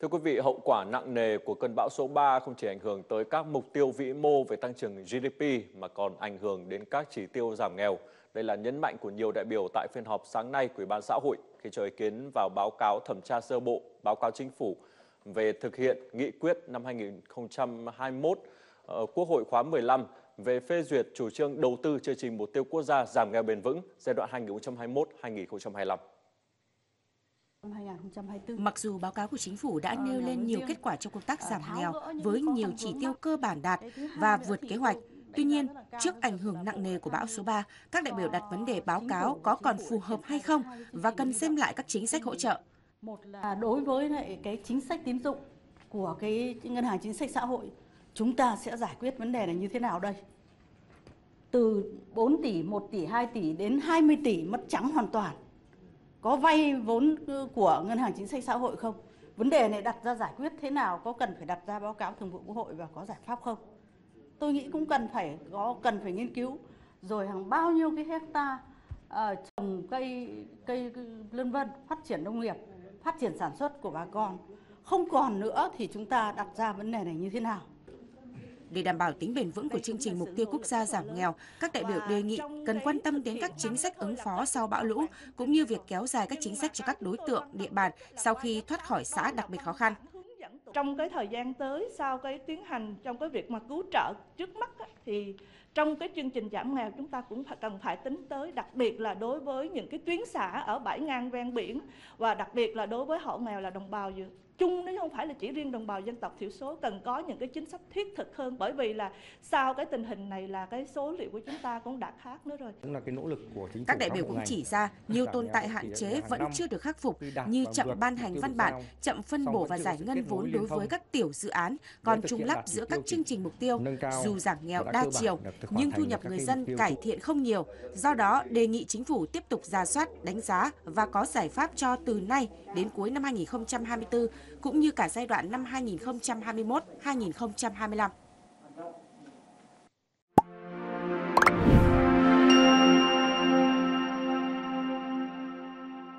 Thưa quý vị, hậu quả nặng nề của cơn bão số 3 không chỉ ảnh hưởng tới các mục tiêu vĩ mô về tăng trưởng GDP mà còn ảnh hưởng đến các chỉ tiêu giảm nghèo. Đây là nhấn mạnh của nhiều đại biểu tại phiên họp sáng nay của Ủy ban xã hội khi cho ý kiến vào báo cáo thẩm tra sơ bộ, báo cáo chính phủ về thực hiện nghị quyết năm 2021 ờ, Quốc hội khóa 15 về phê duyệt chủ trương đầu tư chương trình mục tiêu quốc gia giảm nghèo bền vững giai đoạn 2021-2025. Mặc dù báo cáo của chính phủ đã nêu lên nhiều kết quả trong công tác giảm nghèo với nhiều chỉ tiêu cơ bản đạt và vượt kế hoạch, Tuy nhiên, trước ảnh hưởng nặng nề của bão số 3, các đại biểu đặt vấn đề báo cáo có còn phù hợp hay không và cần xem lại các chính sách hỗ trợ. Một là đối với lại cái chính sách tín dụng của cái ngân hàng chính sách xã hội, chúng ta sẽ giải quyết vấn đề này như thế nào đây? Từ 4 tỷ, 1 tỷ, 2 tỷ đến 20 tỷ mất trắng hoàn toàn. Có vay vốn của ngân hàng chính sách xã hội không? Vấn đề này đặt ra giải quyết thế nào có cần phải đặt ra báo cáo thường vụ quốc hội và có giải pháp không? tôi nghĩ cũng cần phải có cần phải nghiên cứu rồi hàng bao nhiêu cái hecta uh, trồng cây cây lân vân phát triển nông nghiệp phát triển sản xuất của bà con không còn nữa thì chúng ta đặt ra vấn đề này như thế nào để đảm bảo tính bền vững của chương trình mục tiêu quốc gia giảm nghèo, các đại biểu đề nghị cần quan tâm đến các chính sách ứng phó sau bão lũ, cũng như việc kéo dài các chính sách cho các đối tượng, địa bàn sau khi thoát khỏi xã đặc biệt khó khăn. Trong cái thời gian tới sau cái tiến hành trong cái việc mà cứu trợ trước mắt thì trong cái chương trình giảm nghèo chúng ta cũng phải, cần phải tính tới đặc biệt là đối với những cái tuyến xã ở bãi ngang ven biển và đặc biệt là đối với hộ nghèo là đồng bào chung nếu không phải là chỉ riêng đồng bào dân tộc thiểu số cần có những cái chính sách thiết thực hơn bởi vì là sau cái tình hình này là cái số liệu của chúng ta cũng đã khác nữa rồi. Cũng là cái nỗ lực của chính phủ. Các đại biểu cũng chỉ ra nhiều tồn tại hạn chế vẫn chưa được khắc phục như chậm ban hành văn bản, chậm phân bổ và giải ngân vốn đối với các tiểu dự án, còn trung lắp giữa các chương trình mục tiêu. Dù giảm nghèo đa chiều nhưng thu nhập người dân cải thiện không nhiều. Do đó đề nghị chính phủ tiếp tục ra soát, đánh giá và có giải pháp cho từ nay đến cuối năm 2024 cũng như cả giai đoạn năm 2021-2025.